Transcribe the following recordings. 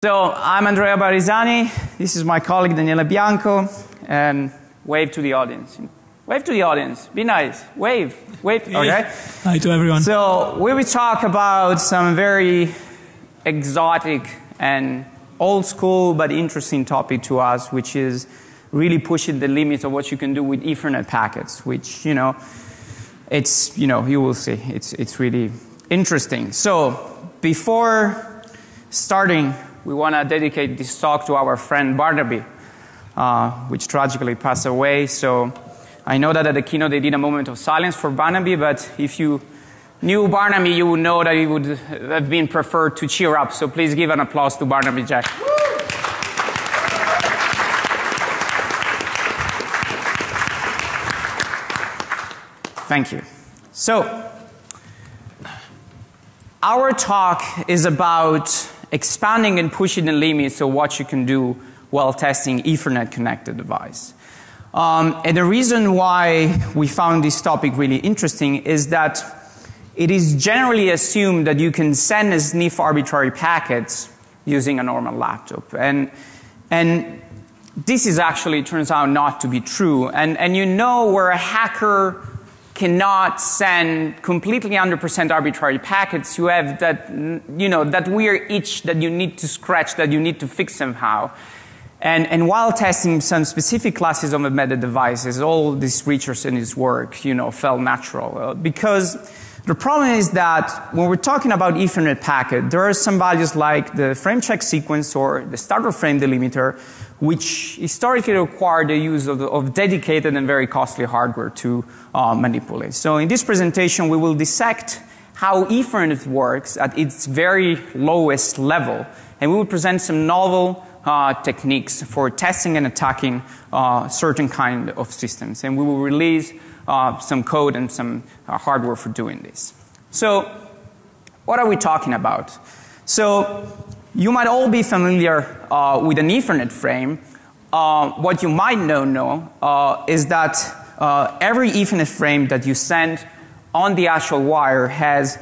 So I'm Andrea Barisani. This is my colleague Daniele Bianco. And wave to the audience. Wave to the audience. Be nice. Wave. Wave. Okay. Hi to everyone. So we will talk about some very exotic and old school but interesting topic to us, which is really pushing the limits of what you can do with Ethernet packets, which, you know, it's, you know, you will see. It's, it's really interesting. So before starting, we want to dedicate this talk to our friend Barnaby, uh, which tragically passed away. So I know that at the keynote they did a moment of silence for Barnaby, but if you knew Barnaby, you would know that he would have been preferred to cheer up. So please give an applause to Barnaby Jack. Thank you. So, our talk is about expanding and pushing the limits of what you can do while testing Ethernet connected device. Um, and the reason why we found this topic really interesting is that it is generally assumed that you can send and sniff arbitrary packets using a normal laptop. And, and this is actually turns out not to be true. And, and you know where a hacker cannot send completely 100% arbitrary packets. You have that, you know, that weird itch that you need to scratch, that you need to fix somehow. And, and while testing some specific classes of embedded devices, all these research and this work, you know, felt natural. Uh, because the problem is that when we're talking about Ethernet packet, there are some values like the frame check sequence or the starter frame delimiter, which historically require the use of, of dedicated and very costly hardware to uh, manipulate. So in this presentation, we will dissect how Ethernet works at its very lowest level, and we will present some novel uh, techniques for testing and attacking uh, certain kind of systems. And we will release uh, some code and some uh, hardware for doing this. So, what are we talking about? So, you might all be familiar uh, with an Ethernet frame. Uh, what you might not know is that every Ethernet frame that you send on the actual wire has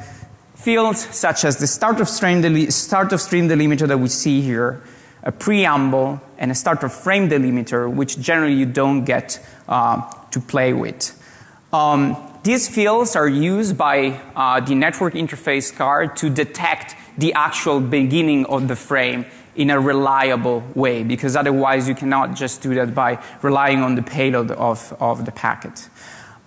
fields such as the start of stream, start of stream delimiter that we see here, a preamble, and a start of frame delimiter, which generally you don't get uh, to play with. Um, these fields are used by uh, the network interface card to detect the actual beginning of the frame in a reliable way, because otherwise you cannot just do that by relying on the payload of, of the packet.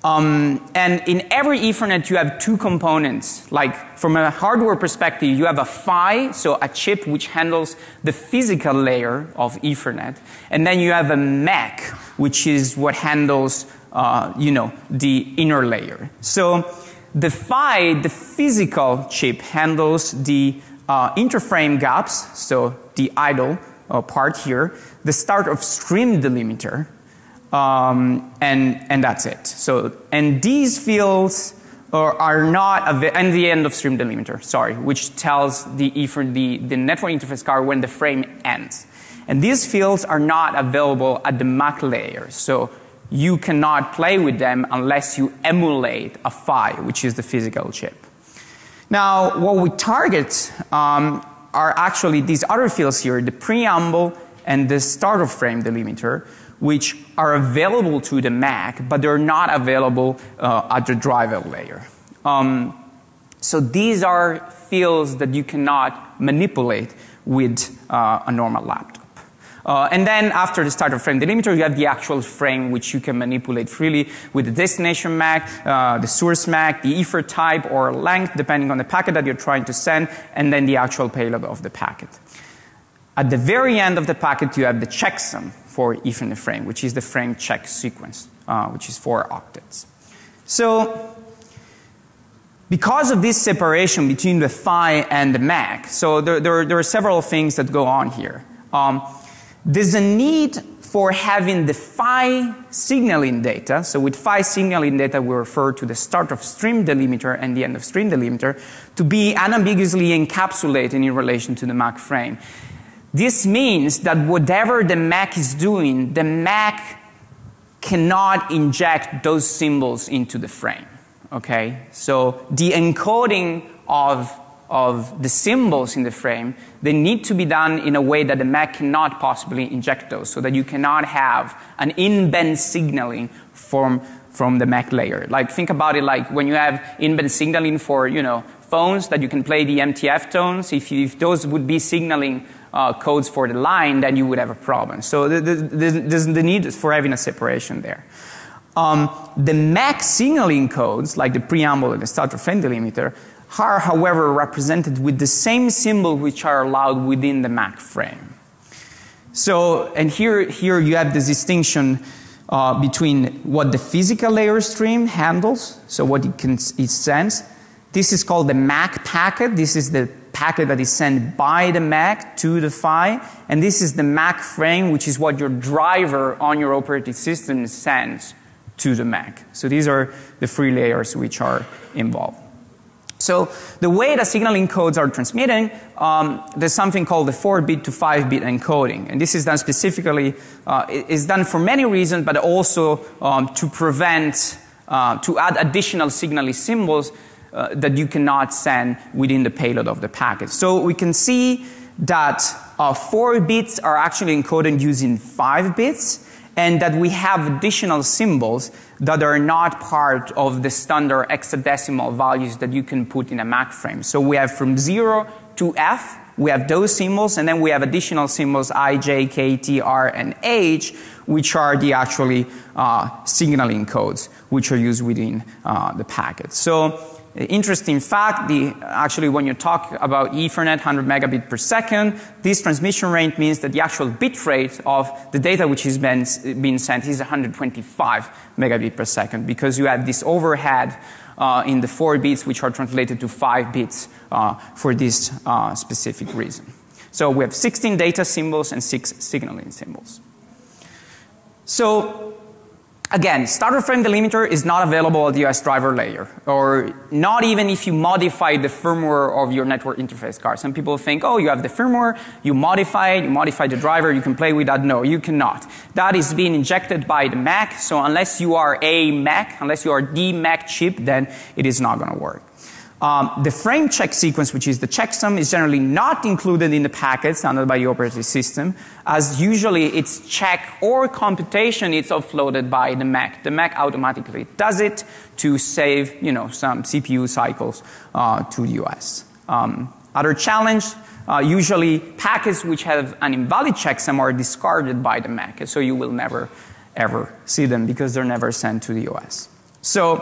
Um, and in every Ethernet, you have two components. Like from a hardware perspective, you have a PHY, so a chip which handles the physical layer of Ethernet, and then you have a MAC, which is what handles, uh, you know, the inner layer. So the PHY, the physical chip, handles the uh, interframe gaps, so the idle uh, part here, the start of stream delimiter, um, and, and that's it. So, and these fields are, are not, and the end of stream delimiter, sorry, which tells the, the, the network interface card when the frame ends. And these fields are not available at the MAC layer. So you cannot play with them unless you emulate a PHY, which is the physical chip. Now, what we target um, are actually these other fields here, the preamble and the starter frame delimiter, which are available to the Mac, but they're not available uh, at the driver layer. Um, so these are fields that you cannot manipulate with uh, a normal laptop. Uh, and then after the starter frame delimiter, you have the actual frame which you can manipulate freely with the destination MAC, uh, the source MAC, the ether type or length, depending on the packet that you're trying to send, and then the actual payload of the packet. At the very end of the packet, you have the checksum for Ethernet frame, which is the frame check sequence, uh, which is four octets. So, because of this separation between the PHY and the MAC, so there, there, there are several things that go on here. Um, there's a need for having the PHY signaling data. So with PHY signaling data, we refer to the start of stream delimiter and the end of stream delimiter to be unambiguously encapsulated in relation to the MAC frame. This means that whatever the Mac is doing, the Mac cannot inject those symbols into the frame. Okay? So the encoding of of the symbols in the frame, they need to be done in a way that the MAC cannot possibly inject those, so that you cannot have an in-band signaling from, from the MAC layer. Like think about it like when you have in-band signaling for, you know, phones that you can play the MTF tones, if, if those would be signaling uh, codes for the line, then you would have a problem. So there's the need for having a separation there. Um, the MAC signaling codes, like the preamble and the start starter frame delimiter, are however represented with the same symbol which are allowed within the MAC frame. So, and here, here you have the distinction uh, between what the physical layer stream handles, so what it, can, it sends. This is called the MAC packet. This is the packet that is sent by the MAC to the PHY. And this is the MAC frame, which is what your driver on your operating system sends to the MAC. So these are the three layers which are involved. So the way the signaling codes are transmitting, um, there's something called the 4-bit to 5-bit encoding. And this is done specifically, uh, is done for many reasons, but also um, to prevent, uh, to add additional signaling symbols uh, that you cannot send within the payload of the packet. So we can see that uh, 4 bits are actually encoded using 5 bits and that we have additional symbols that are not part of the standard hexadecimal values that you can put in a MAC frame. So we have from 0 to F, we have those symbols, and then we have additional symbols I, J, K, T, R, and H, which are the actually uh, signaling codes which are used within uh, the packet. So Interesting fact, the, actually when you talk about Ethernet 100 megabit per second, this transmission rate means that the actual bit rate of the data which is been, being sent is 125 megabit per second because you have this overhead uh, in the 4 bits which are translated to 5 bits uh, for this uh, specific reason. So we have 16 data symbols and 6 signaling symbols. So Again, starter frame delimiter is not available at the OS driver layer, or not even if you modify the firmware of your network interface card. Some people think, oh, you have the firmware, you modify it, you modify the driver, you can play with that. No, you cannot. That is being injected by the Mac, so unless you are a Mac, unless you are the Mac chip, then it is not going to work. Um, the frame check sequence, which is the checksum, is generally not included in the packets handled by the operating system, as usually its check or computation is offloaded by the Mac. The Mac automatically does it to save, you know, some CPU cycles uh, to the OS. Um, other challenge, uh, usually packets which have an invalid checksum are discarded by the Mac, so you will never ever see them because they're never sent to the OS. So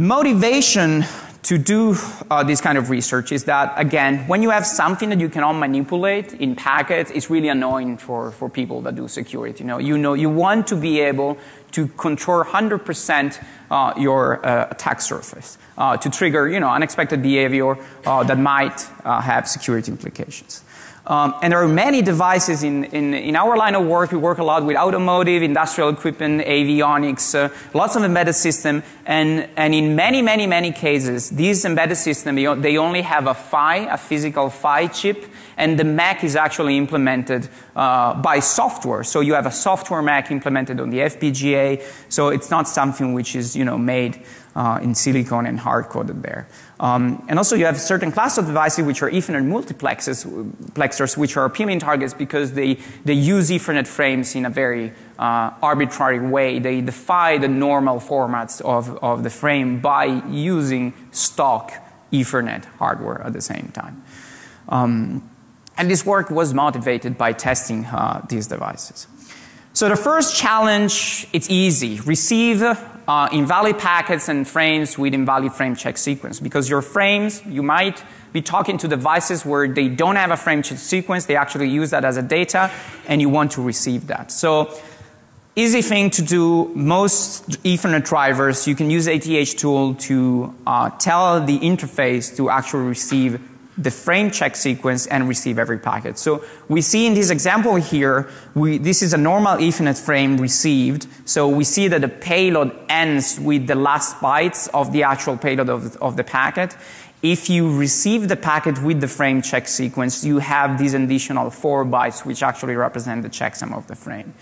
the motivation to do uh, this kind of research is that, again, when you have something that you cannot manipulate in packets, it's really annoying for, for people that do security. You know, you know, you want to be able to control 100% uh, your uh, attack surface uh, to trigger, you know, unexpected behavior uh, that might uh, have security implications. Um, and there are many devices in, in, in, our line of work. We work a lot with automotive, industrial equipment, avionics, uh, lots of embedded system. And, and in many, many, many cases, these embedded systems, they only have a PHY, a physical PHY chip, and the Mac is actually implemented uh, by software. So you have a software Mac implemented on the FPGA. So it's not something which is, you know, made uh, in silicon and hard coded there. Um, and also you have certain class of devices which are Ethernet multiplexers, plexers, which are appealing targets because they, they use Ethernet frames in a very uh, arbitrary way. They defy the normal formats of, of the frame by using stock Ethernet hardware at the same time. Um, and this work was motivated by testing uh, these devices. So the first challenge, it's easy. Receive uh, invalid packets and frames with invalid frame check sequence. Because your frames, you might be talking to devices where they don't have a frame check sequence, they actually use that as a data, and you want to receive that. So, easy thing to do, most Ethernet drivers, you can use ATH tool to uh, tell the interface to actually receive the frame check sequence and receive every packet. So we see in this example here, we, this is a normal Ethernet frame received. So we see that the payload ends with the last bytes of the actual payload of, of the packet. If you receive the packet with the frame check sequence, you have these additional four bytes which actually represent the checksum of the frame.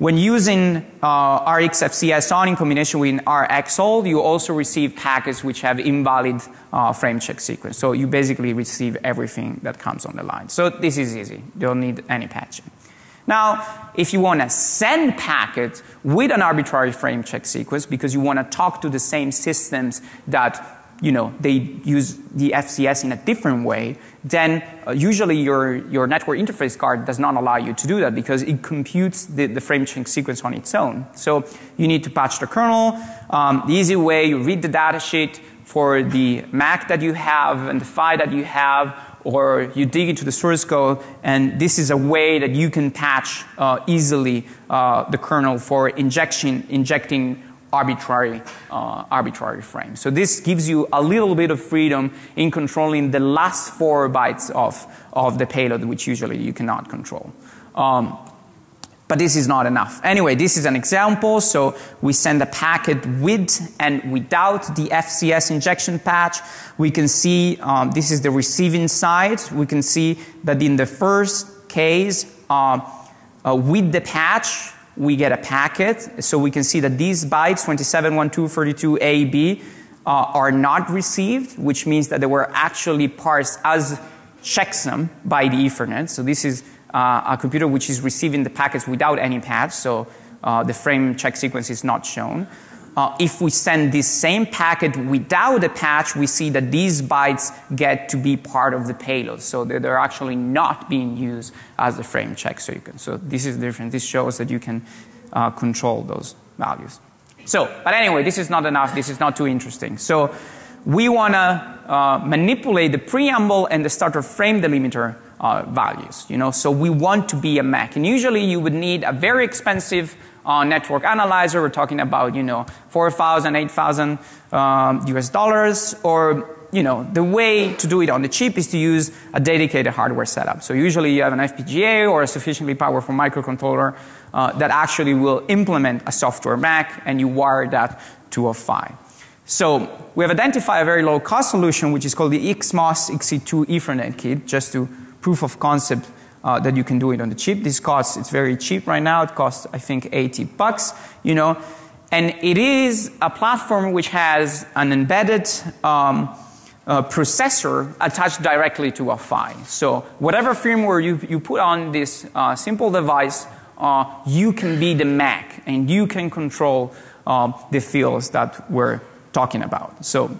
When using uh, RxFCS on in combination with RxAll, you also receive packets which have invalid uh, frame check sequence. So you basically receive everything that comes on the line. So this is easy. You don't need any patching. Now, if you want to send packets with an arbitrary frame check sequence because you want to talk to the same systems that you know, they use the FCS in a different way, then uh, usually your, your network interface card does not allow you to do that because it computes the, the frame check sequence on its own. So you need to patch the kernel. Um, the easy way, you read the datasheet for the Mac that you have and the PHY that you have, or you dig into the source code, and this is a way that you can patch uh, easily uh, the kernel for injection, injecting arbitrary, uh, arbitrary frame. So this gives you a little bit of freedom in controlling the last four bytes of, of the payload, which usually you cannot control. Um, but this is not enough. Anyway, this is an example. So we send a packet with and without the FCS injection patch. We can see um, this is the receiving side. We can see that in the first case, uh, uh, with the patch, we get a packet. So we can see that these bytes, 27, 1, 2, 32, A, B, uh, are not received, which means that they were actually parsed as checksum by the Ethernet. So this is uh, a computer which is receiving the packets without any patch, so uh, the frame check sequence is not shown. Uh, if we send this same packet without a patch, we see that these bytes get to be part of the payload. So they're, actually not being used as a frame check sequence. So this is different. This shows that you can uh, control those values. So, but anyway, this is not enough. This is not too interesting. So we want to uh, manipulate the preamble and the starter frame delimiter uh, values. You know, so we want to be a Mac, and usually you would need a very expensive uh, network analyzer. We're talking about, you know, 4,000, 8,000 um, US dollars or you know, the way to do it on the chip is to use a dedicated hardware setup. So usually you have an FPGA or a sufficiently powerful microcontroller uh, that actually will implement a software Mac and you wire that to a PHY. So we have identified a very low cost solution which is called the XMOS XC2 Ethernet kit just to proof of concept uh, that you can do it on the chip. This costs, it's very cheap right now. It costs, I think, 80 bucks, you know. And it is a platform which has an embedded um, uh, processor attached directly to a PHY. So whatever firmware you, you put on this uh, simple device, uh, you can be the Mac and you can control um, the fields that we're talking about. So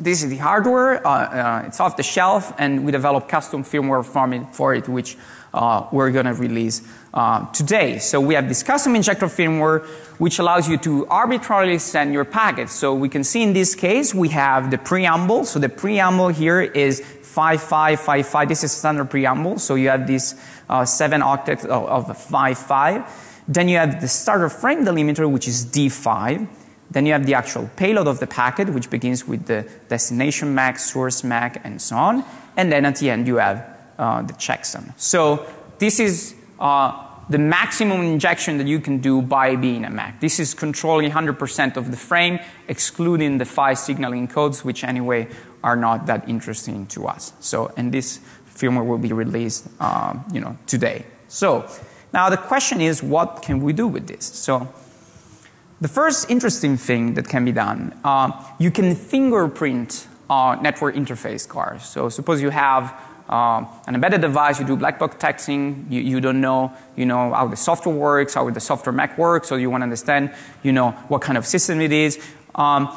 this is the hardware. Uh, uh, it's off the shelf, and we develop custom firmware it, for it which uh, we're going to release uh, today. So we have this custom injector firmware, which allows you to arbitrarily send your packets. So we can see in this case we have the preamble. So the preamble here is 5555. This is standard preamble. So you have these uh, seven octets of, of 55. Then you have the starter frame delimiter, which is D5. Then you have the actual payload of the packet, which begins with the destination MAC, source MAC, and so on. And then at the end, you have uh, the checksum. So this is uh, the maximum injection that you can do by being a Mac. This is controlling 100% of the frame, excluding the PHY signaling codes, which anyway are not that interesting to us. So, and this firmware will be released, um, you know, today. So, now the question is, what can we do with this? So, the first interesting thing that can be done, uh, you can fingerprint uh, network interface cards. So suppose you have uh, an embedded device, you do black box testing, you, you, don't know, you know how the software works, how the software Mac works, so you want to understand, you know, what kind of system it is. Um,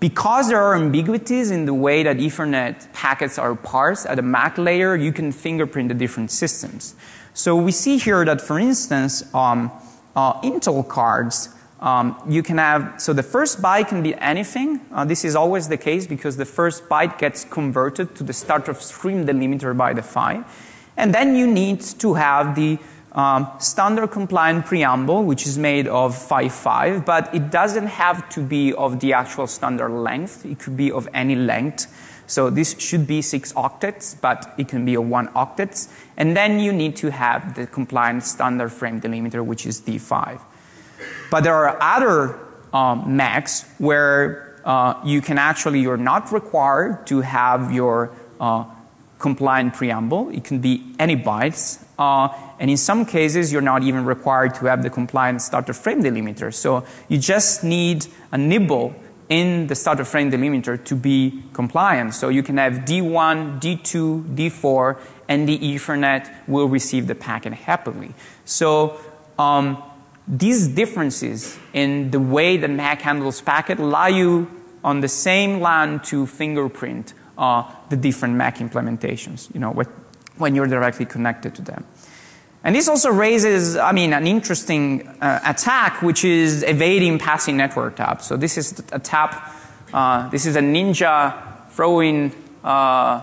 because there are ambiguities in the way that Ethernet packets are parsed at the MAC layer, you can fingerprint the different systems. So we see here that, for instance, um, uh, Intel cards um, you can have, so the first byte can be anything. Uh, this is always the case because the first byte gets converted to the start of stream delimiter by the PHY. And then you need to have the um, standard compliant preamble, which is made of 5.5, but it doesn't have to be of the actual standard length. It could be of any length. So this should be six octets, but it can be a one octets. And then you need to have the compliant standard frame delimiter, which is D5. But there are other um, Macs where uh, you can actually, you're not required to have your uh, compliant preamble. It can be any bytes. Uh, and in some cases, you're not even required to have the compliant starter frame delimiter. So you just need a nibble in the starter frame delimiter to be compliant. So you can have D1, D2, D4, and the Ethernet will receive the packet happily. So um, these differences in the way the MAC handles packet allow you on the same LAN to fingerprint uh, the different MAC implementations, you know, when you're directly connected to them. And this also raises, I mean, an interesting uh, attack, which is evading passing network taps. So this is a tap, uh, this is a ninja throwing uh,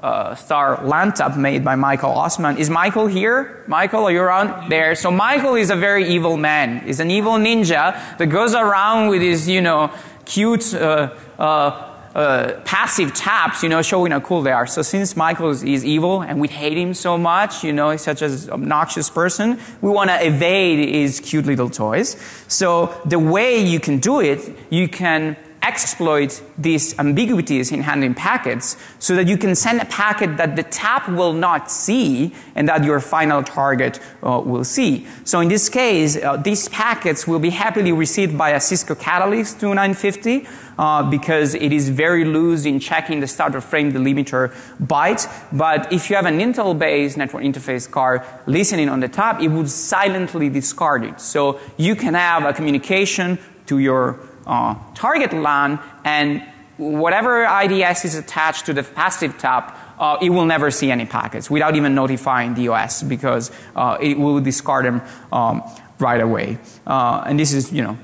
uh, star LAN tap made by Michael Osman. Is Michael here? Michael, are you around? There. So Michael is a very evil man. He's an evil ninja that goes around with his, you know, cute, uh, uh, uh, passive taps, you know, showing how cool they are. So since Michael is, is, evil and we hate him so much, you know, he's such an obnoxious person, we want to evade his cute little toys. So the way you can do it, you can exploit these ambiguities in handling packets so that you can send a packet that the tap will not see and that your final target uh, will see. So in this case, uh, these packets will be happily received by a Cisco Catalyst 2950 uh, because it is very loose in checking the starter frame delimiter byte. But if you have an Intel-based network interface card listening on the tap, it would silently discard it. So you can have a communication to your uh, target LAN and whatever IDS is attached to the passive tap, uh, it will never see any packets without even notifying the OS because uh, it will discard them um, right away. Uh, and this is, you know,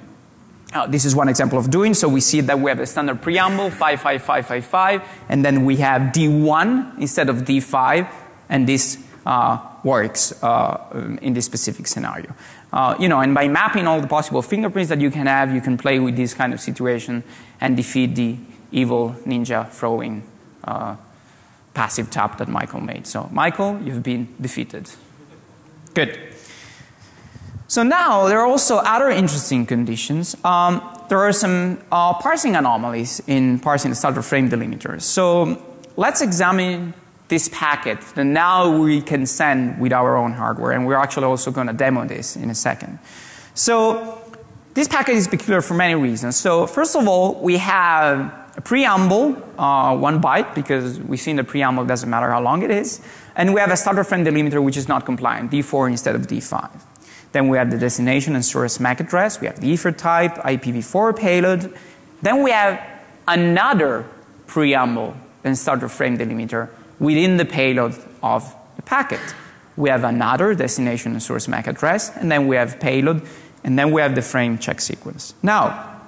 uh, this is one example of doing. So we see that we have a standard preamble, 55555, and then we have D1 instead of D5, and this uh, works uh, in this specific scenario. Uh, you know, and by mapping all the possible fingerprints that you can have, you can play with this kind of situation and defeat the evil ninja throwing uh, passive tap that Michael made. So, Michael, you've been defeated. Good. So now there are also other interesting conditions. Um, there are some uh, parsing anomalies in parsing the starter frame delimiters. So let's examine this packet that now we can send with our own hardware. And we're actually also going to demo this in a second. So this packet is peculiar for many reasons. So first of all, we have a preamble, uh, one byte, because we see in the preamble it doesn't matter how long it is. And we have a starter frame delimiter which is not compliant, D4 instead of D5. Then we have the destination and source MAC address. We have the ether type, IPv4 payload. Then we have another preamble and starter frame delimiter within the payload of the packet. We have another destination and source MAC address, and then we have payload, and then we have the frame check sequence. Now,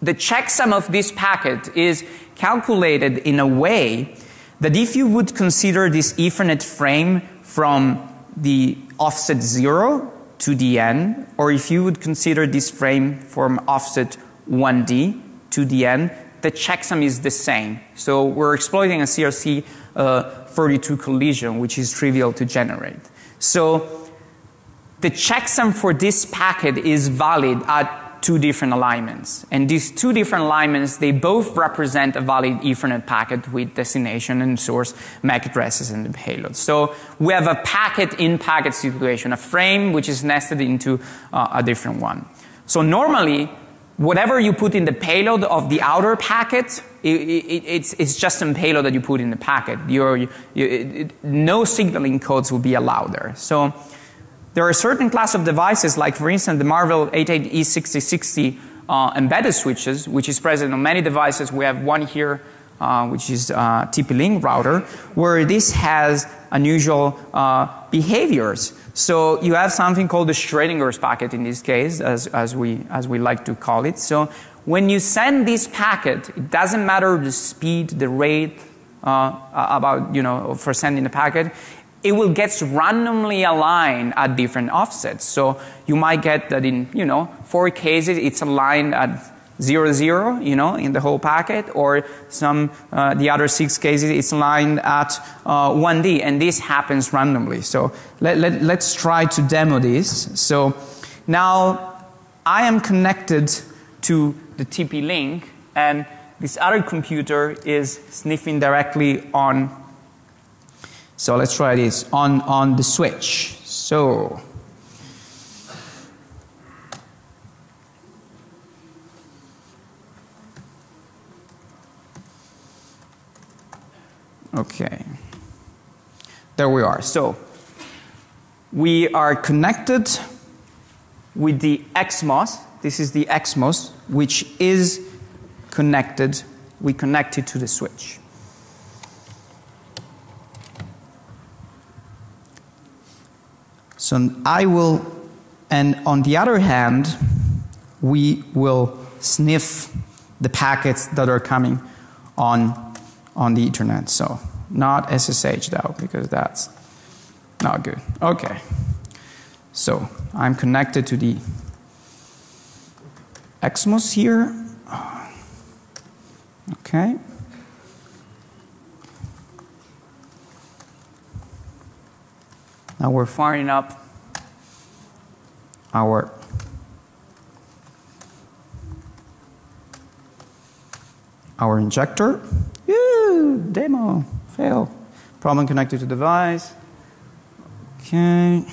the checksum of this packet is calculated in a way that if you would consider this Ethernet frame from the offset 0 to the n, or if you would consider this frame from offset 1d to the n, the checksum is the same. So we're exploiting a CRC 32 collision, which is trivial to generate. So the checksum for this packet is valid at two different alignments. And these two different alignments, they both represent a valid Ethernet packet with destination and source MAC addresses and the payload. So we have a packet in packet situation, a frame which is nested into uh, a different one. So normally, whatever you put in the payload of the outer packet, it, it, it's, it's just some payload that you put in the packet. Your, you, it, no signaling codes will be allowed there. So there are certain class of devices, like for instance the Marvel 88E6060 uh, embedded switches, which is present on many devices. We have one here, uh, which is uh, TP-Link router, where this has unusual uh, behaviors. So you have something called the Schrodinger's packet in this case, as, as, we, as we like to call it. So when you send this packet, it doesn't matter the speed, the rate, uh, about, you know, for sending the packet, it will get randomly aligned at different offsets. So you might get that in, you know, four cases it's aligned at zero zero, you know, in the whole packet, or some uh, the other six cases it's lined at uh, 1D, and this happens randomly. So let, let, let's try to demo this. So now I am connected to the TP link, and this other computer is sniffing directly on So let's try this on, on the switch. So Okay. There we are. So we are connected with the XMOS. This is the XMOS, which is connected. We connect it to the switch. So I will, and on the other hand, we will sniff the packets that are coming on, on the Ethernet. So not SSH though, because that's not good. Okay. So I'm connected to the XMOS here. Okay. Now we're firing up our our injector. Woo! Demo. Fail. Problem connected to device. Okay.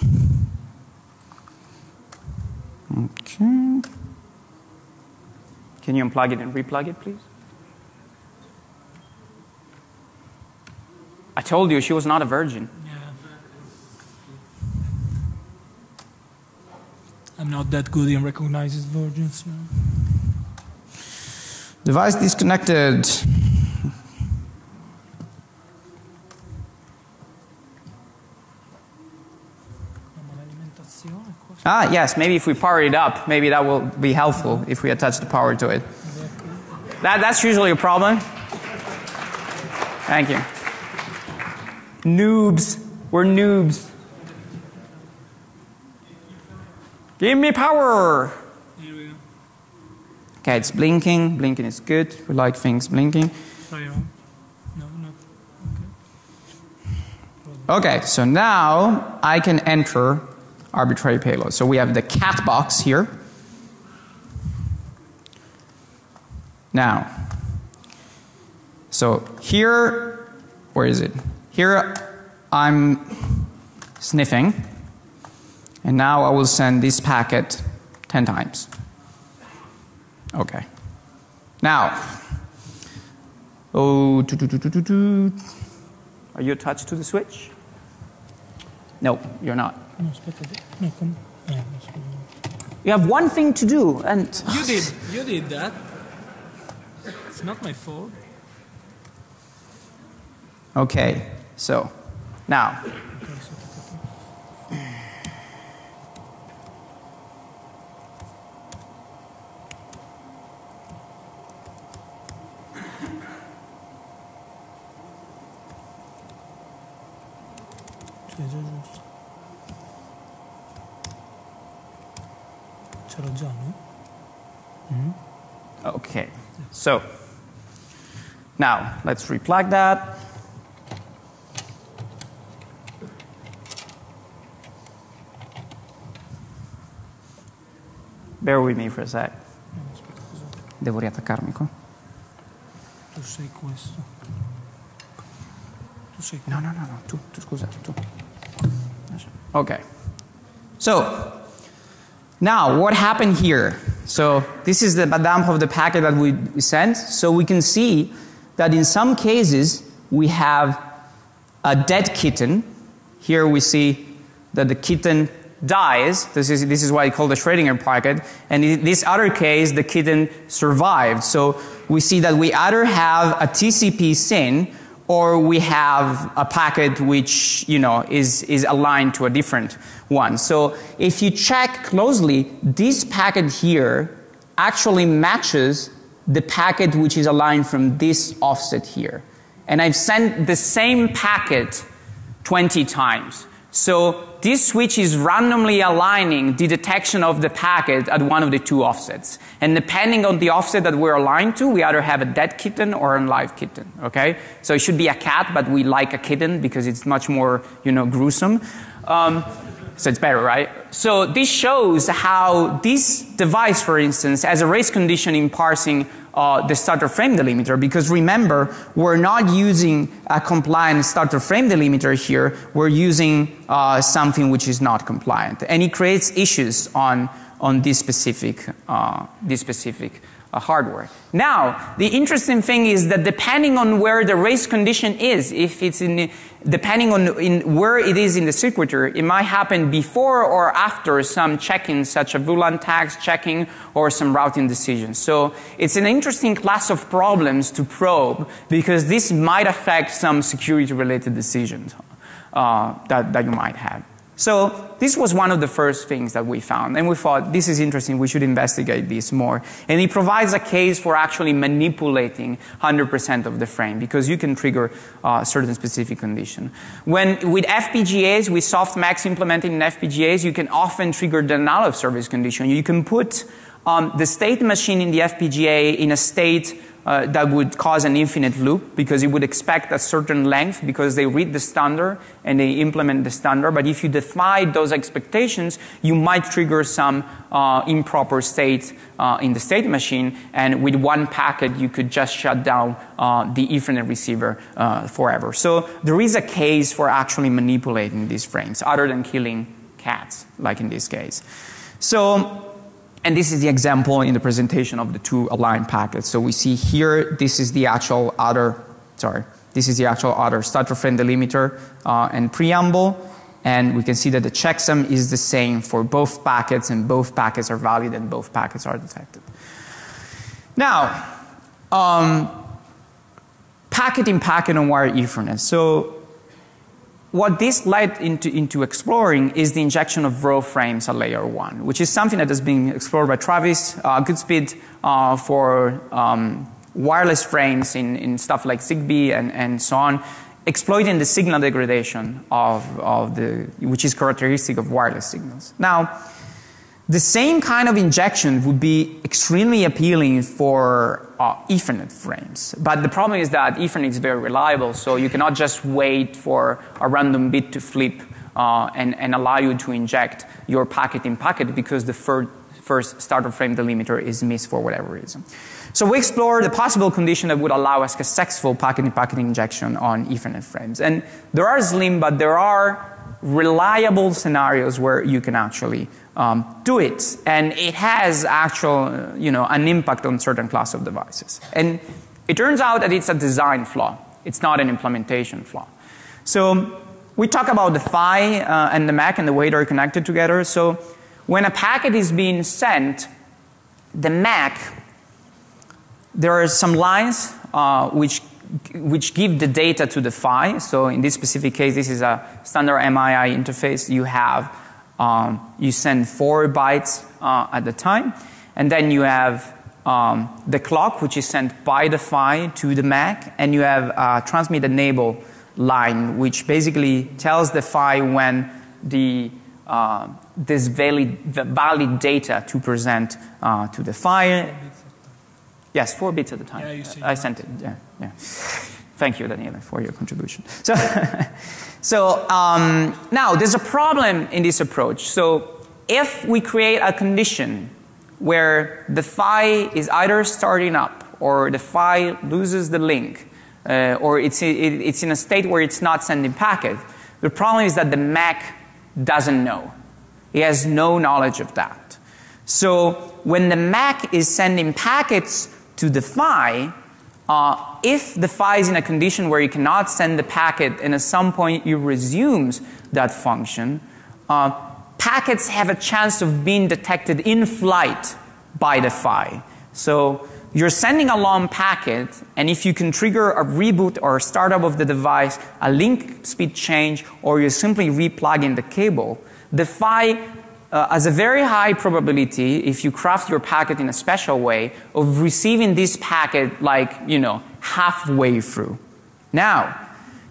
Okay. Can you unplug it and replug it, please? I told you she was not a virgin. I'm not that good in recognizing virgins. Device disconnected. Ah, yes, maybe if we power it up, maybe that will be helpful if we attach the power to it. That, that's usually a problem. Thank you. Noobs. We're noobs. Give me power. Okay, it's blinking. Blinking is good. We like things blinking. Okay, so now I can enter arbitrary payload. So we have the cat box here. Now, so here, where is it? Here I'm sniffing, and now I will send this packet 10 times. Okay. Now, oh, doo, doo, doo, are you attached to the switch? No, you're not. No, aspetta. No, come. Eh, no. You have one thing to do, and You did. You did that. It's not my fault. okay. So now, Sì, è già giusto. C'era già, no? okay. So now let's replug that. Bear with me for a sec. No, aspetta, cosa? Devo riattaccarmi qua. Tu sei questo. Tu sei No, no, no, no. Tu, tu scusa, tu. Okay. So now what happened here? So this is the dump of the packet that we sent. So we can see that in some cases we have a dead kitten. Here we see that the kitten dies. This is, this is why it's called a Schrödinger packet. And in this other case, the kitten survived. So we see that we either have a TCP SYN or we have a packet which you know is, is aligned to a different one. So if you check closely, this packet here actually matches the packet which is aligned from this offset here. And I've sent the same packet 20 times. So this switch is randomly aligning the detection of the packet at one of the two offsets. And depending on the offset that we're aligned to, we either have a dead kitten or a live kitten. Okay? So it should be a cat, but we like a kitten because it's much more, you know, gruesome. Um, so it's better, right? So this shows how this device, for instance, has a race condition in parsing uh, the starter frame delimiter because remember, we're not using a compliant starter frame delimiter here, we're using uh, something which is not compliant. And it creates issues on, on this specific, uh, this specific hardware. Now, the interesting thing is that depending on where the race condition is, if it's in, depending on in where it is in the circuitry, it might happen before or after some checking, such as VLAN tags checking or some routing decisions. So it's an interesting class of problems to probe because this might affect some security related decisions uh, that, that you might have. So this was one of the first things that we found, and we thought this is interesting. We should investigate this more. And it provides a case for actually manipulating 100% of the frame because you can trigger uh, certain specific condition. When with FPGAs, with softmax implemented in FPGAs, you can often trigger the denial of service condition. You can put um, the state machine in the FPGA in a state uh, that would cause an infinite loop because it would expect a certain length because they read the standard and they implement the standard. But if you defy those expectations, you might trigger some uh, improper state uh, in the state machine, and with one packet, you could just shut down uh, the Ethernet receiver uh, forever. So there is a case for actually manipulating these frames, other than killing cats, like in this case. So and this is the example in the presentation of the two aligned packets. So we see here, this is the actual other, sorry, this is the actual other starter frame delimiter uh, and preamble. And we can see that the checksum is the same for both packets and both packets are valid and both packets are detected. Now, um, packet in packet on wire Ethernet. So what this led into, into exploring is the injection of row frames at layer one, which is something that has been explored by Travis uh, Goodspeed uh, for um, wireless frames in, in stuff like Zigbee and, and so on, exploiting the signal degradation of, of the, which is characteristic of wireless signals. Now, the same kind of injection would be extremely appealing for uh, Ethernet frames. But the problem is that Ethernet is very reliable, so you cannot just wait for a random bit to flip uh, and, and, allow you to inject your packet in packet because the fir first starter frame delimiter is missed for whatever reason. So we explored the possible condition that would allow us a successful packet in packet injection on Ethernet frames. And there are slim, but there are reliable scenarios where you can actually um, do it. And it has actual, you know, an impact on certain class of devices. And it turns out that it's a design flaw. It's not an implementation flaw. So we talk about the PHY uh, and the MAC and the way they're connected together. So when a packet is being sent, the MAC, there are some lines uh, which which give the data to the PHY. So in this specific case, this is a standard MII interface. You have um, you send four bytes uh, at the time, and then you have um, the clock, which is sent by the PHY to the MAC, and you have a transmit enable line, which basically tells the PHY when the uh, this valid, valid data to present uh, to the PHY. Yes, four bits at a time. Yeah, I sent it. Yeah, yeah. Thank you, Daniela, for your contribution. So, so um, now there's a problem in this approach. So if we create a condition where the PHY is either starting up or the PHY loses the link uh, or it's, it, it's in a state where it's not sending packet, the problem is that the MAC doesn't know. He has no knowledge of that. So when the MAC is sending packets to the PHY, uh, if the PHY is in a condition where you cannot send the packet and at some point you resumes that function, uh, packets have a chance of being detected in flight by the PHY. So you're sending a long packet, and if you can trigger a reboot or a startup of the device, a link speed change, or you're simply replugging the cable, the PHY uh, has a very high probability, if you craft your packet in a special way, of receiving this packet like, you know, halfway through. Now,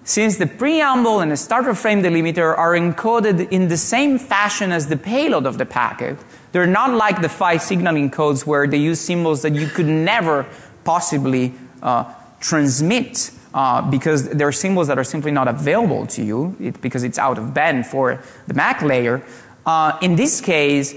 since the preamble and the starter frame delimiter are encoded in the same fashion as the payload of the packet, they're not like the PHY signaling codes where they use symbols that you could never possibly uh, transmit uh, because there are symbols that are simply not available to you it, because it's out of band for the MAC layer. Uh, in this case,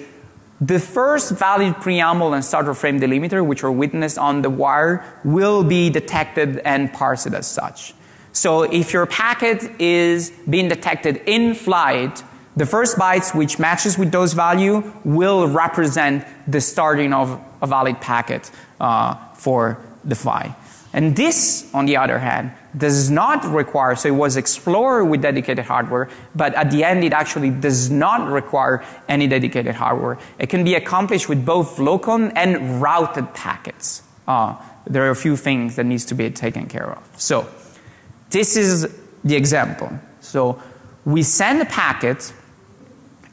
the first valid preamble and starter frame delimiter, which are witnessed on the wire, will be detected and parsed as such. So if your packet is being detected in flight, the first bytes which matches with those value will represent the starting of a valid packet uh, for the fly. And this, on the other hand, does not require, so it was explored with dedicated hardware, but at the end it actually does not require any dedicated hardware. It can be accomplished with both local and routed packets. Uh, there are a few things that needs to be taken care of. So, this is the example. So, we send a packet,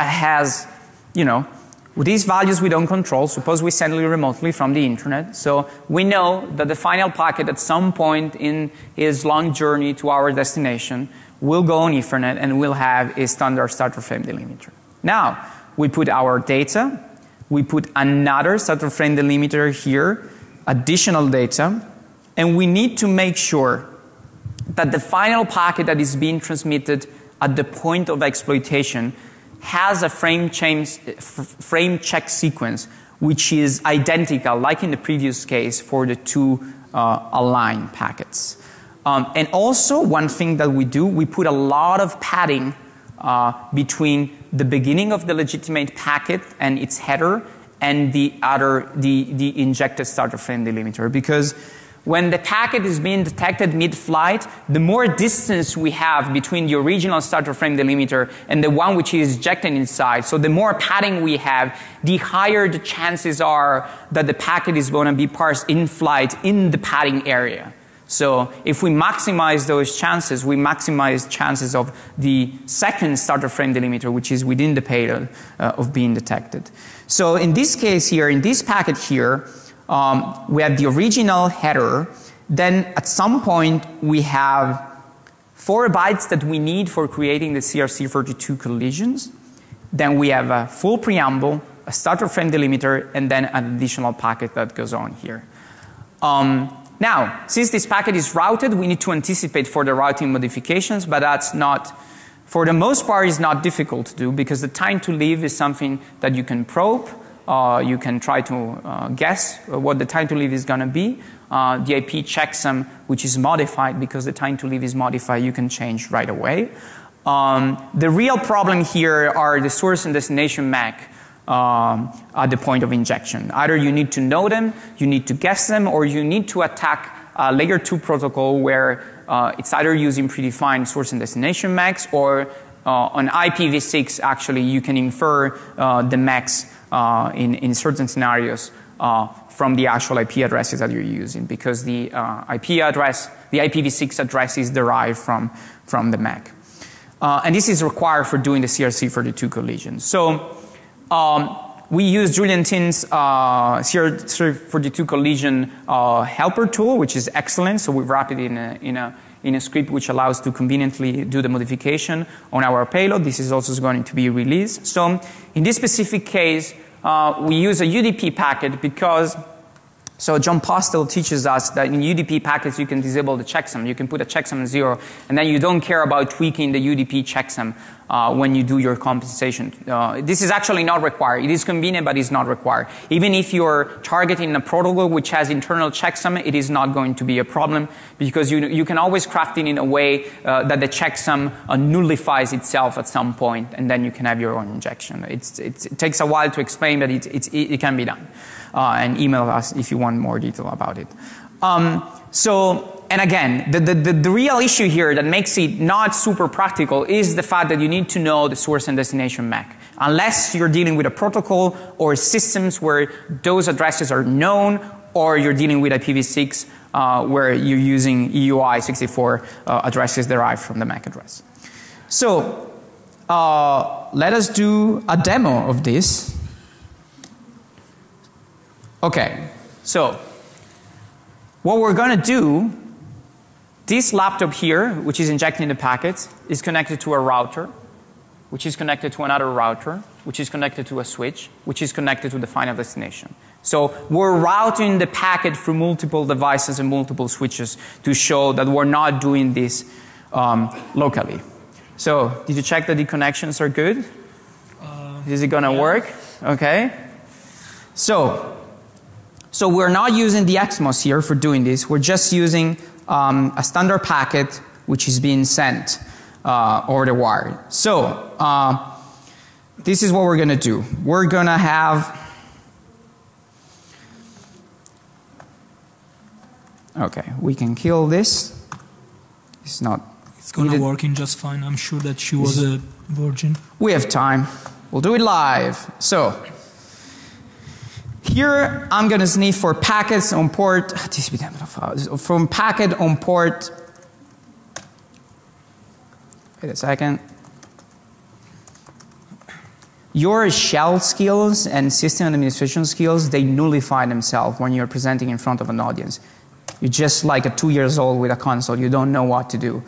it has, you know, with these values we don't control, suppose we send it remotely from the internet. So we know that the final packet at some point in his long journey to our destination will go on Ethernet and will have a standard starter frame delimiter. Now, we put our data, we put another starter frame delimiter here, additional data, and we need to make sure that the final packet that is being transmitted at the point of exploitation has a frame, change, frame check sequence which is identical, like in the previous case, for the two uh, aligned packets. Um, and also, one thing that we do, we put a lot of padding uh, between the beginning of the legitimate packet and its header and the other, the, the injected starter frame delimiter. Because when the packet is being detected mid-flight, the more distance we have between the original starter frame delimiter and the one which is ejected inside, so the more padding we have, the higher the chances are that the packet is going to be parsed in flight in the padding area. So if we maximize those chances, we maximize chances of the second starter frame delimiter, which is within the payload, uh, of being detected. So in this case here, in this packet here, um, we have the original header. Then at some point we have four bytes that we need for creating the CRC32 collisions. Then we have a full preamble, a starter frame delimiter, and then an additional packet that goes on here. Um, now, since this packet is routed, we need to anticipate for the routing modifications, but that's not, for the most part, is not difficult to do because the time to leave is something that you can probe you can try to uh, guess what the time to leave is going to be. Uh, the IP checksum, which is modified because the time to leave is modified, you can change right away. Um, the real problem here are the source and destination MAC um, at the point of injection. Either you need to know them, you need to guess them, or you need to attack a layer 2 protocol where uh, it's either using predefined source and destination MACs or uh, on IPv6 actually you can infer uh, the MACs uh, in, in certain scenarios uh, from the actual IP addresses that you're using because the uh, IP address, the IPv6 address is derived from, from the MAC. Uh, and this is required for doing the CRC32 collision. So um, we use Julian Tin's uh, CRC32 collision uh, helper tool, which is excellent. So we wrap it in a, in a in a script which allows to conveniently do the modification on our payload. This is also going to be released. So in this specific case, uh, we use a UDP packet because so John Postel teaches us that in UDP packets you can disable the checksum. You can put a checksum zero, and then you don't care about tweaking the UDP checksum uh, when you do your compensation. Uh, this is actually not required. It is convenient, but it's not required. Even if you're targeting a protocol which has internal checksum, it is not going to be a problem because you, you can always craft it in a way uh, that the checksum uh, nullifies itself at some point, and then you can have your own injection. It's, it's, it takes a while to explain, but it, it, it can be done uh, and email us if you want more detail about it. Um, so, and again, the, the, the, real issue here that makes it not super practical is the fact that you need to know the source and destination MAC. Unless you're dealing with a protocol or systems where those addresses are known, or you're dealing with IPv6 uh, where you're using EUI 64 uh, addresses derived from the MAC address. So, uh, let us do a demo of this. Okay, so what we're going to do, this laptop here, which is injecting the packets, is connected to a router, which is connected to another router, which is connected to a switch, which is connected to the final destination. So we're routing the packet through multiple devices and multiple switches to show that we're not doing this um, locally. So did you check that the connections are good? Uh, Is it going to yeah. work? Okay. So, so we're not using the XMOS here for doing this. We're just using um, a standard packet which is being sent uh, over the wire. So uh, this is what we're going to do. We're going to have Okay, we can kill this. It's not. It's gonna needed. working just fine. I'm sure that she was a virgin. We have time. We'll do it live. So here I'm gonna sniff for packets on port. Ah, from packet on port. Wait a second. Your shell skills and system administration skills, they nullify themselves when you're presenting in front of an audience. You're just like a two years old with a console. You don't know what to do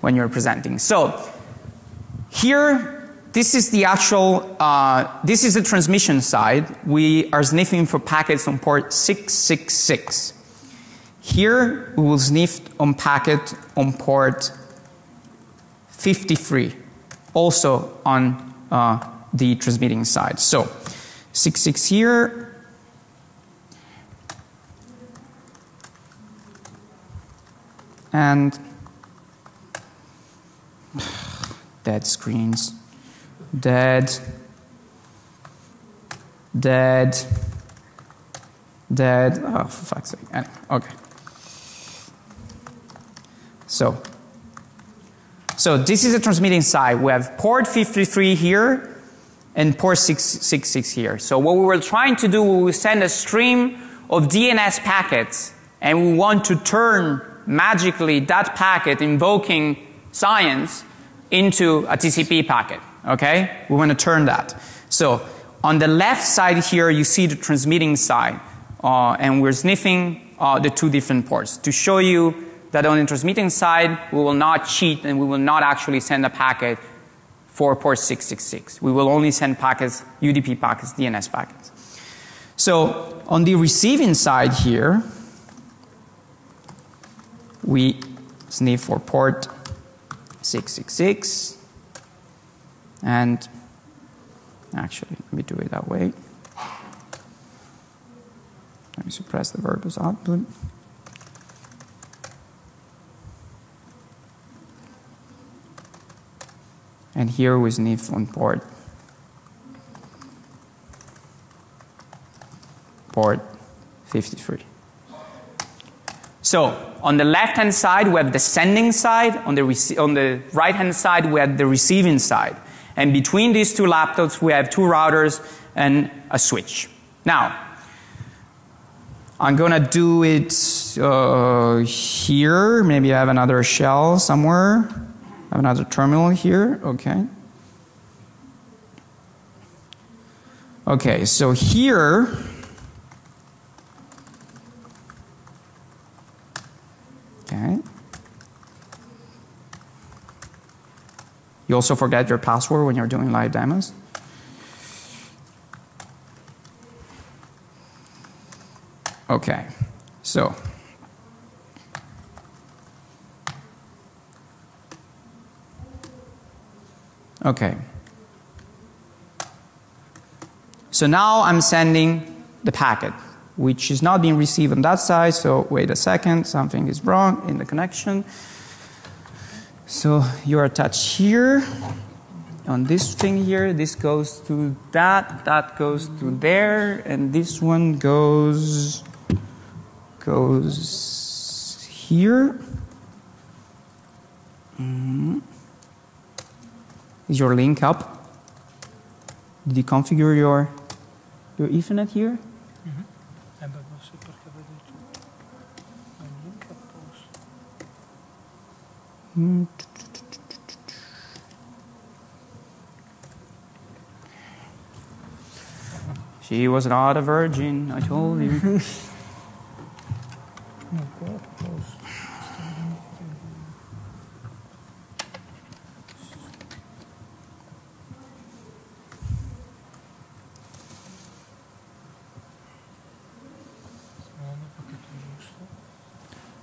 when you're presenting. So here, this is the actual, uh, this is the transmission side. We are sniffing for packets on port 666. Here, we will sniff on packet on port 53, also on uh, the transmitting side. So 66 here, and dead screens, dead, dead, dead. Oh, for fuck's sake. Anyway, okay. So, so this is the transmitting side. We have port 53 here and port 666 here. So what we were trying to do, we send a stream of DNS packets and we want to turn magically that packet invoking science into a TCP packet. Okay? We want to turn that. So on the left side here, you see the transmitting side. Uh, and we're sniffing uh, the two different ports to show you that on the transmitting side, we will not cheat and we will not actually send a packet for port 666. We will only send packets, UDP packets, DNS packets. So on the receiving side here, we sniff for port 666 and actually let me do it that way. Let me suppress the verbose output. And here we sniff on port port 53. So on the left hand side, we have the sending side. On the, on the right hand side, we have the receiving side. And between these two laptops, we have two routers and a switch. Now, I'm going to do it uh, here. Maybe I have another shell somewhere. I have another terminal here. Okay. Okay, so here Okay. You also forget your password when you're doing live demos. Okay, so okay. So now I'm sending the packet which is not being received on that side. So wait a second, something is wrong in the connection. So you're attached here on this thing here. This goes to that, that goes to there, and this one goes goes here. Mm-hmm. Is your link up? Did you configure your your Ethernet here? She was not a virgin, I told you.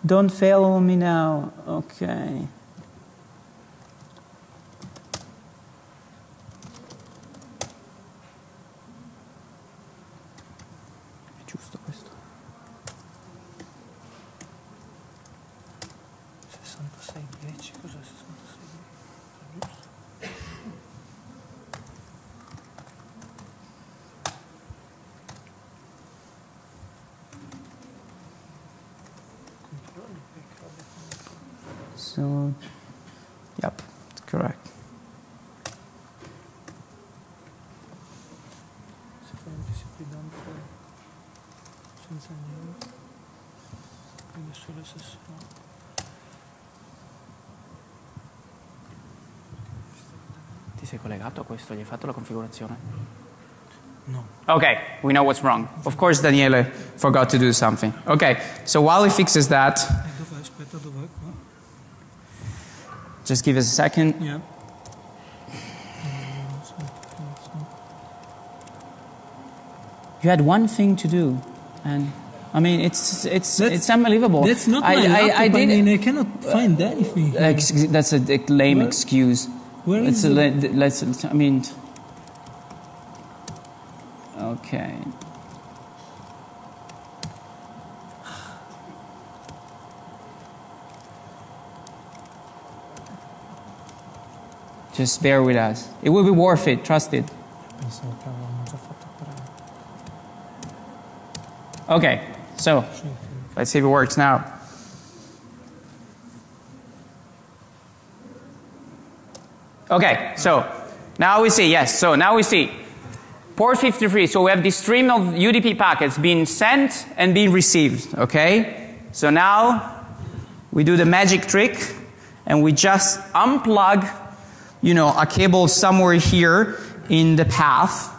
Don't fail me now. Okay. So, yep, it's correct. se fai un TCP dump senza niente quindi solo SSO Ti sei collegato a questo? Gli hai fatto la configurazione? no Okay, we know what's wrong. Of course, Daniele forgot to do something. Okay, so while he fixes that, just give us a second. yeah You had one thing to do, and I mean, it's it's That's- it's unbelievable. that's not I, my I, laptop I I, did. mean I cannot find anything here. That's a, a lame Where- excuse. where it's is a it? let's. I mean. Okay. Just bear with us. It will be worth it. Trust it. Okay. So let's see if it works now. Okay, so now we see, yes, so now we see port 53. So we have this stream of UDP packets being sent and being received, okay? So now we do the magic trick and we just unplug, you know, a cable somewhere here in the path.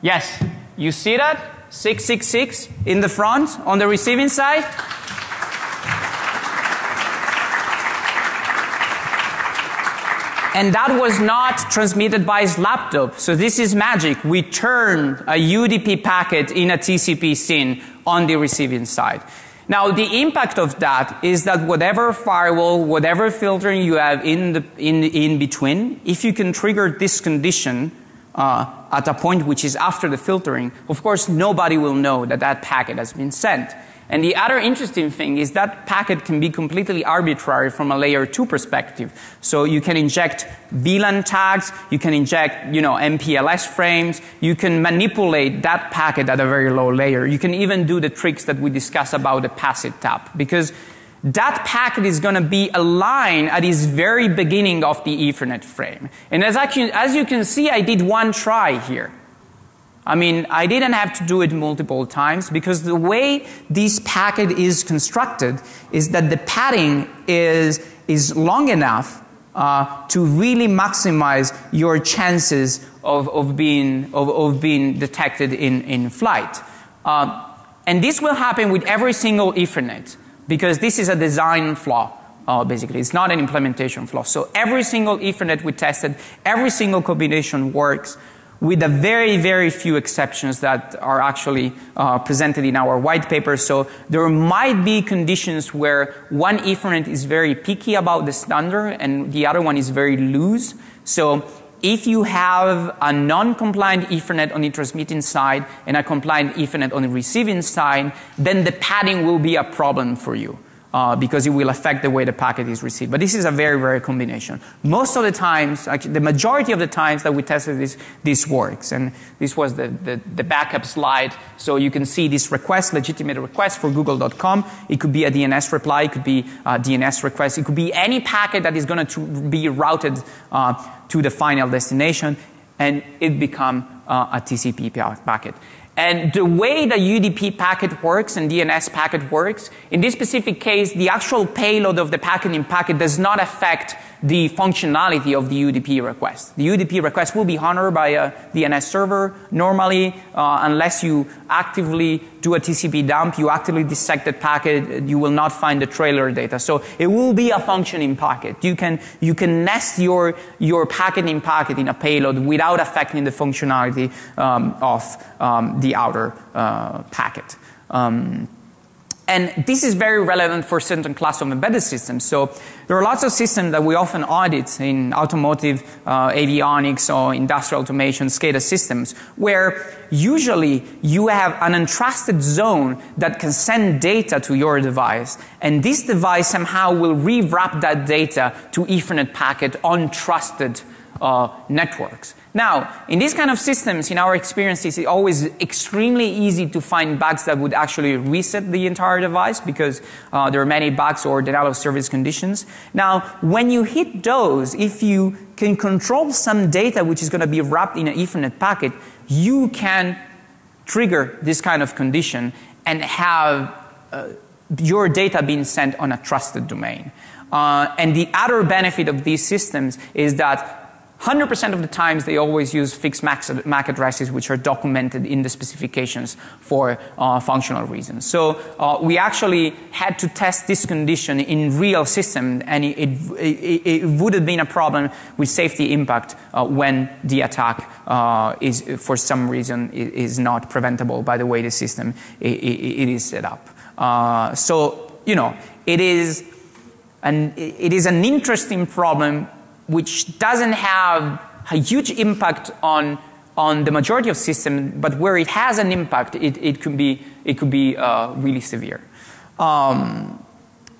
Yes, you see that? 666 in the front on the receiving side. And that was not transmitted by his laptop. So this is magic. We turn a UDP packet in a TCP SYN on the receiving side. Now the impact of that is that whatever firewall, whatever filtering you have in the in, in between, if you can trigger this condition uh, at a point which is after the filtering, of course nobody will know that that packet has been sent. And the other interesting thing is that packet can be completely arbitrary from a layer 2 perspective. So you can inject VLAN tags, you can inject, you know, MPLS frames, you can manipulate that packet at a very low layer. You can even do the tricks that we discussed about the passive tap because that packet is going to be aligned at its very beginning of the Ethernet frame. And as, I can, as you can see, I did one try here. I mean, I didn't have to do it multiple times because the way this packet is constructed is that the padding is, is long enough uh, to really maximize your chances of, of, being, of, of being detected in, in flight. Uh, and this will happen with every single Ethernet because this is a design flaw. Uh, basically, it's not an implementation flaw. So every single Ethernet we tested, every single combination works with a very, very few exceptions that are actually uh, presented in our white paper. So there might be conditions where one Ethernet is very picky about the standard and the other one is very loose. So if you have a non-compliant Ethernet on the transmitting side and a compliant Ethernet on the receiving side, then the padding will be a problem for you uh, because it will affect the way the packet is received. But this is a very, very combination. Most of the times, actually, the majority of the times that we tested this, this works. And this was the, the, the backup slide. So you can see this request, legitimate request for google.com. It could be a DNS reply, it could be a DNS request, it could be any packet that is going to be routed uh, to the final destination, and it become uh, a TCP packet. And the way the UDP packet works and DNS packet works, in this specific case, the actual payload of the packet in packet does not affect the functionality of the UDP request. The UDP request will be honored by a DNS server. Normally, uh, unless you actively do a TCP dump, you actively dissect the packet, you will not find the trailer data. So it will be a functioning packet. You can, you can nest your, your packet in packet in a payload without affecting the functionality um, of um, the outer uh, packet. Um, and this is very relevant for certain class of embedded systems. So there are lots of systems that we often audit in automotive, uh, avionics, or industrial automation, SCADA systems, where usually you have an untrusted zone that can send data to your device, and this device somehow will rewrap that data to Ethernet packet on trusted uh, networks. Now, in these kind of systems, in our experiences, it's always extremely easy to find bugs that would actually reset the entire device because uh, there are many bugs or denial of service conditions. Now, when you hit those, if you can control some data which is going to be wrapped in an Ethernet packet, you can trigger this kind of condition and have uh, your data being sent on a trusted domain. Uh, and the other benefit of these systems is that 100% of the times they always use fixed MAC addresses which are documented in the specifications for uh, functional reasons. So uh, we actually had to test this condition in real system and it, it, it would have been a problem with safety impact uh, when the attack uh, is for some reason is not preventable by the way the system it is set up. Uh, so you know it is an, it is an interesting problem which doesn't have a huge impact on on the majority of systems, but where it has an impact, it, it could be it could be uh, really severe. Um,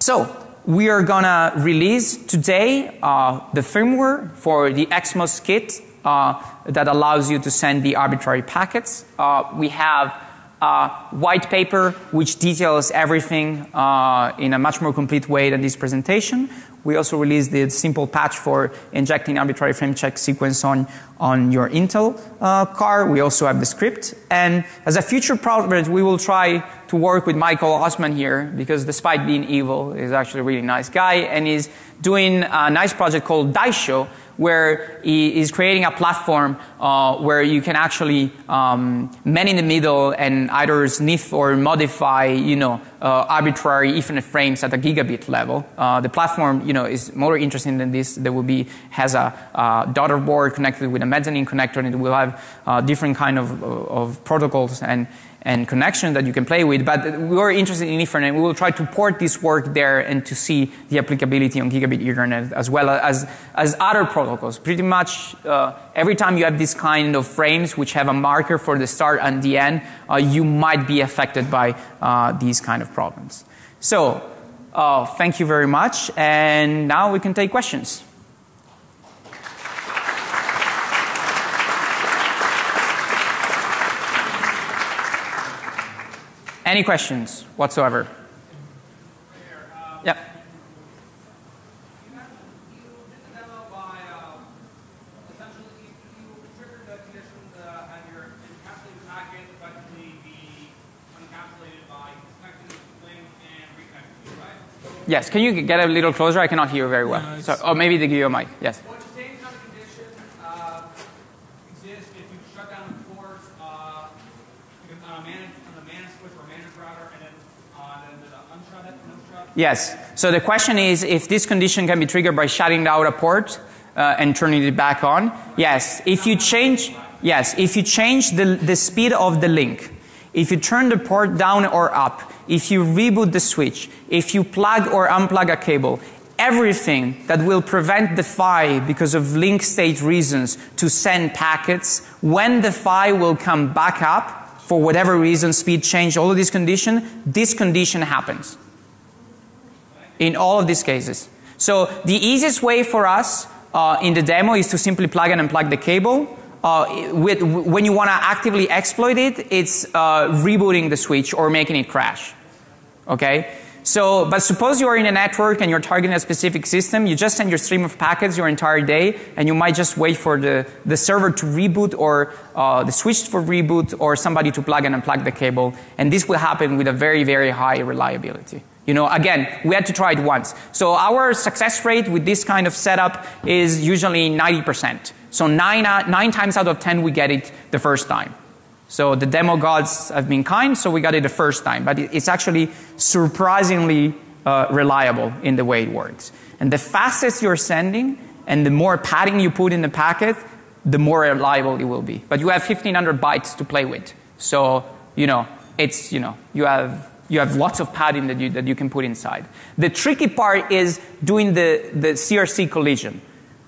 so we are gonna release today uh, the firmware for the XMOS kit uh, that allows you to send the arbitrary packets. Uh, we have a white paper which details everything uh, in a much more complete way than this presentation. We also released the simple patch for injecting arbitrary frame check sequence on, on your Intel uh, car. We also have the script. And as a future project, we will try to work with Michael Osman here because despite being evil, he's actually a really nice guy and he's doing a nice project called Daisho where he is creating a platform uh, where you can actually um, man in the middle and either sniff or modify, you know, uh, arbitrary Ethernet frames at a gigabit level. Uh, the platform, you know, is more interesting than this. There will be has a uh, daughter board connected with a mezzanine connector, and it will have uh, different kind of, of protocols and and connection that you can play with. But we are interested in Ethernet. We will try to port this work there and to see the applicability on gigabit Ethernet as well as, as other protocols. Pretty much uh, every time you have this kind of frames which have a marker for the start and the end, uh, you might be affected by uh, these kind of problems. So, uh, thank you very much. And now we can take questions. Any questions whatsoever? Yep. Yes, can you get a little closer? I cannot hear you very well. Uh, so, or maybe they give you a mic. Yes. Yes. So the question is if this condition can be triggered by shutting out a port uh, and turning it back on. Yes. If you change, yes, if you change the, the speed of the link, if you turn the port down or up, if you reboot the switch, if you plug or unplug a cable, everything that will prevent the PHY because of link state reasons to send packets when the PHY will come back up for whatever reason, speed change, all of these conditions, this condition happens in all of these cases. So the easiest way for us uh, in the demo is to simply plug and unplug the cable. Uh, with, when you want to actively exploit it, it's uh, rebooting the switch or making it crash. Okay? So, but suppose you are in a network and you're targeting a specific system, you just send your stream of packets your entire day, and you might just wait for the, the server to reboot or uh, the switch for reboot or somebody to plug and unplug the cable, and this will happen with a very, very high reliability. You know, again, we had to try it once. So our success rate with this kind of setup is usually 90%. So nine, uh, nine times out of 10 we get it the first time. So the demo gods have been kind, so we got it the first time. But it's actually surprisingly uh, reliable in the way it works. And the fastest you're sending and the more padding you put in the packet, the more reliable it will be. But you have 1500 bytes to play with. So, you know, it's, you know, you have, you have lots of padding that you, that you can put inside. The tricky part is doing the, the CRC collision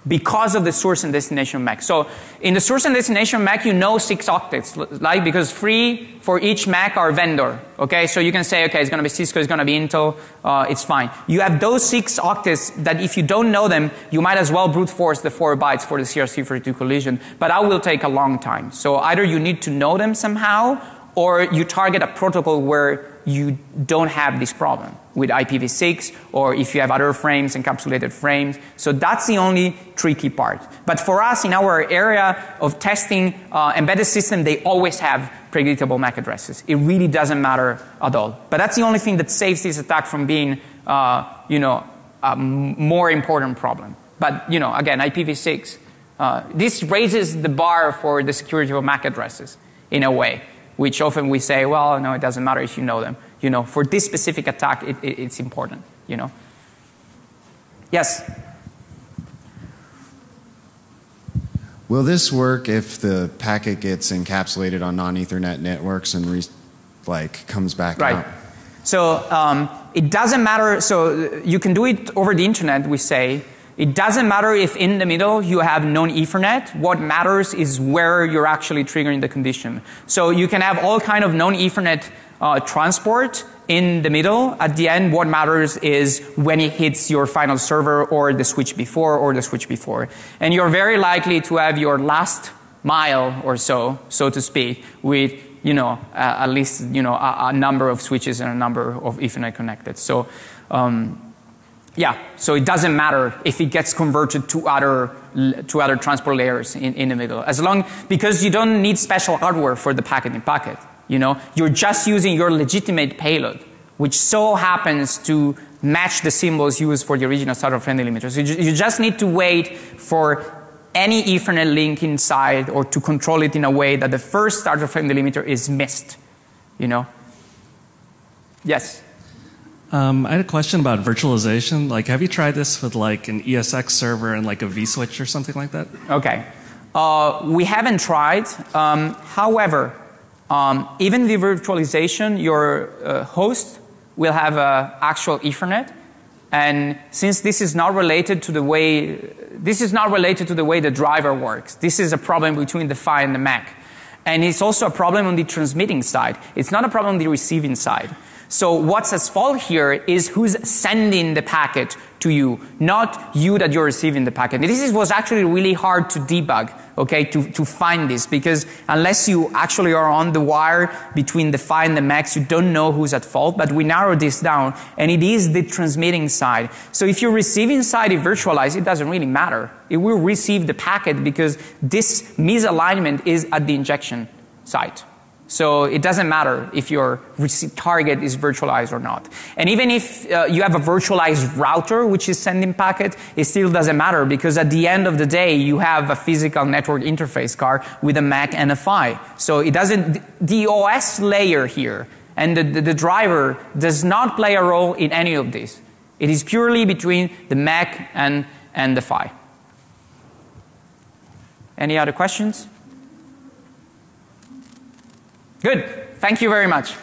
because of the source and destination MAC. So in the source and destination MAC, you know six octets, like because three for each MAC are vendor. Okay, so you can say, okay, it's going to be Cisco, it's going to be Intel, uh, it's fine. You have those six octets that if you don't know them, you might as well brute force the four bytes for the CRC32 collision, but that will take a long time. So either you need to know them somehow, or you target a protocol where you don't have this problem with IPv6 or if you have other frames, encapsulated frames. So that's the only tricky part. But for us in our area of testing uh, embedded system, they always have predictable MAC addresses. It really doesn't matter at all. But that's the only thing that saves this attack from being, uh, you know, a more important problem. But, you know, again, IPv6, uh, this raises the bar for the security of MAC addresses in a way which often we say, well, no, it doesn't matter if you know them. You know, for this specific attack, it, it, it's important, you know. Yes? Will this work if the packet gets encapsulated on non-Ethernet networks and re- like comes back right. out? So um, it doesn't matter. So you can do it over the internet. We say it doesn't matter if in the middle you have known Ethernet. What matters is where you're actually triggering the condition. So you can have all kind of known Ethernet uh, transport in the middle. At the end, what matters is when it hits your final server or the switch before or the switch before. And you're very likely to have your last mile or so, so to speak, with you know uh, at least you know a, a, number of switches and a number of Ethernet connected. So. Um, yeah, so it doesn't matter if it gets converted to other to other transport layers in, in the middle. As long because you don't need special hardware for the packet in packet. You know, you're just using your legitimate payload, which so happens to match the symbols used for the original startup friendly limiter. So you, you just need to wait for any Ethernet link inside or to control it in a way that the first startup friendly limiter is missed. You know? Yes? Um, I had a question about virtualization. Like, have you tried this with like an ESX server and like a vSwitch or something like that? Okay. Uh, we haven't tried. Um, however, um, even the virtualization, your uh, host will have an actual Ethernet. And since this is not related to the way, this is not related to the way the driver works. This is a problem between the PHY and the MAC. And it's also a problem on the transmitting side. It's not a problem on the receiving side. So what's at fault here is who's sending the packet to you, not you that you're receiving the packet. This is, was actually really hard to debug, okay, to, to find this because unless you actually are on the wire between the PHY and the max, you don't know who's at fault, but we narrowed this down and it is the transmitting side. So if your receiving side is virtualized, it doesn't really matter. It will receive the packet because this misalignment is at the injection site. So it doesn't matter if your target is virtualized or not. And even if uh, you have a virtualized router which is sending packet, it still doesn't matter because at the end of the day you have a physical network interface card with a MAC and a PHY. So it doesn't, the OS layer here and the, the, the driver does not play a role in any of this. It is purely between the MAC and, and the PHY. Any other questions? Good. Thank you very much.